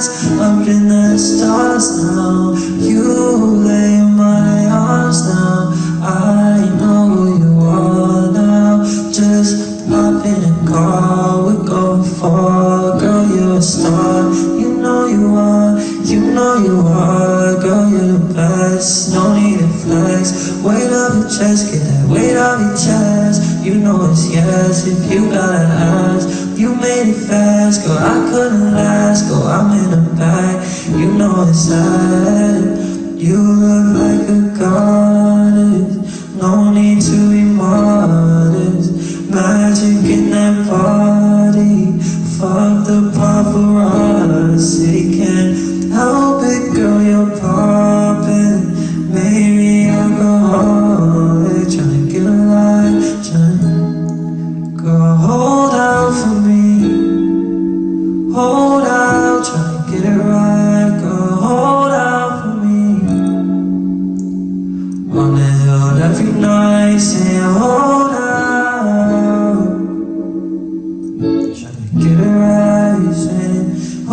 skies up in the stars now. You lay in my arms now. I know who you are now. Just hop in a car. We're going far Girl, you're a star. You know you are. You know you are. Girl, you're the best. No need to flex. Weight of your chest Get that weight off your chest. You know it's yes If you gotta ask You made it fast Girl, I couldn't last You look like a goddess No need to be modest. Magic in that body Fuck the paparazzi. Can't help it, girl, you're popping Maybe alcoholic Tryna get alive Tryna Girl, hold out for me. Hold out, tryna get it right trying to get it right. Saying.